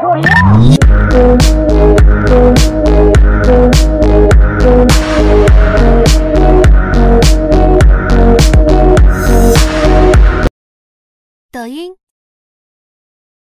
抖音。